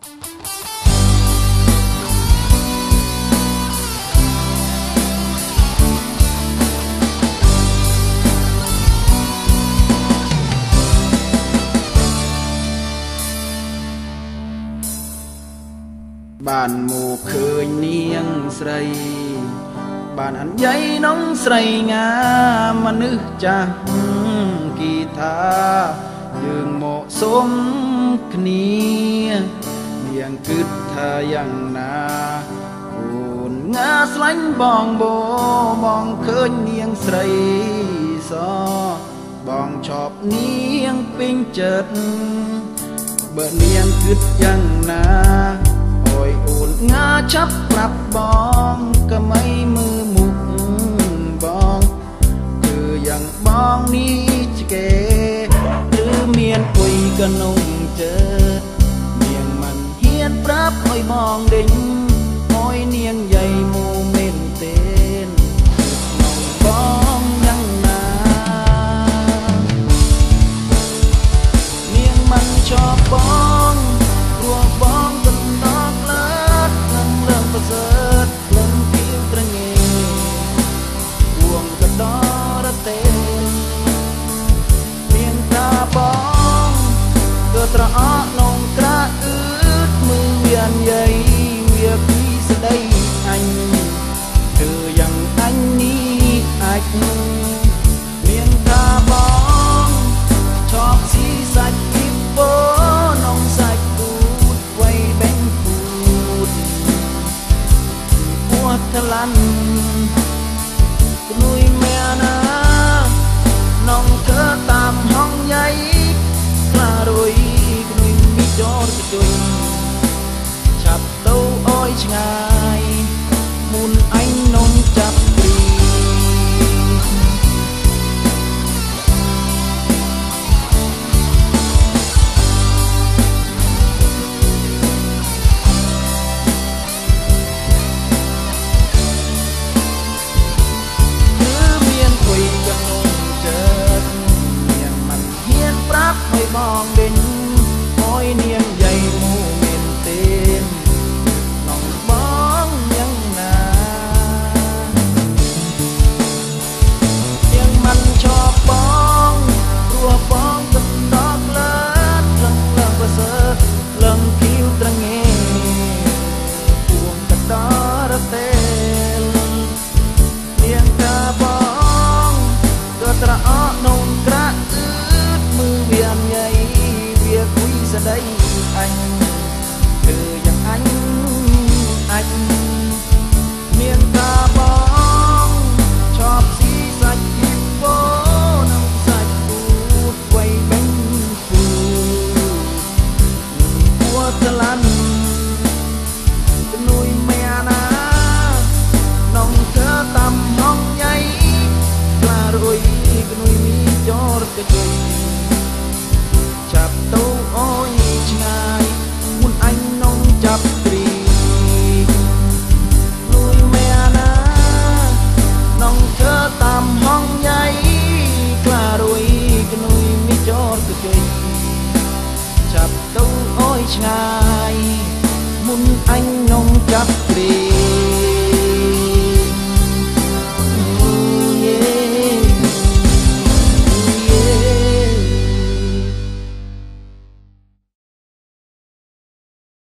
បានមកឃើញនាងស្រី បានអញ្ញៃនងស្រីងាមនុស្សចាស់គីថាយើងមកសុំគ្នា នឹងគិតថាយ៉ាងណាអូនងាស្លាញ់បងបោបងឃើញនាងស្រីសបងឈប់នាងពេញចិត្តបើនាងគិតយ៉ាងណាអើយអូនងាចាប់ប្រាប់បងកុំអីមើលមុខបងគឺយ៉ាងបងនេះឆ្កែឬមានអុយកណ្ដុង ប្រាប់ឲ្យបងដេញ ពួត រុយក្នួយមីចរកជុយចាប់ទៅអូយឆ្ងាយមុនអញនងចាប់ព្រីលួយមែណានងធ្វើតាមហងញ៉ៃខ្លារួយក្នួយមីចរទៅជ័យចាប់ទៅអូយឆ្ងាយមុនអញនងចាប់ព្រី